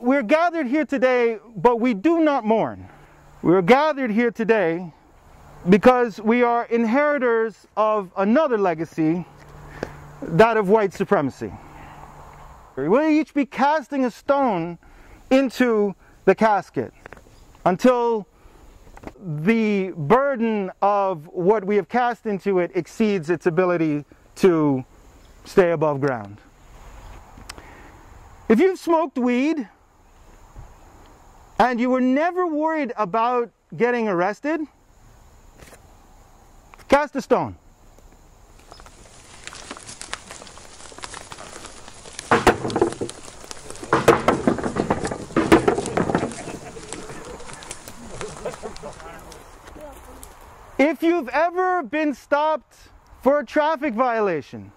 We're gathered here today, but we do not mourn. We're gathered here today because we are inheritors of another legacy, that of white supremacy. We'll each be casting a stone into the casket until the burden of what we have cast into it exceeds its ability to stay above ground. If you've smoked weed and you were never worried about getting arrested, cast a stone. If you've ever been stopped for a traffic violation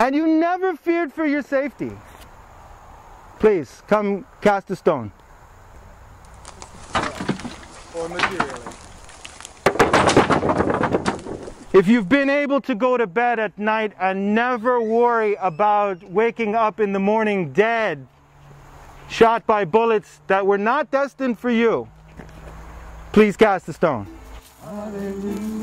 and you never feared for your safety, please come cast a stone. Or materially. If you've been able to go to bed at night and never worry about waking up in the morning dead, shot by bullets that were not destined for you, please cast a stone. Hallelujah.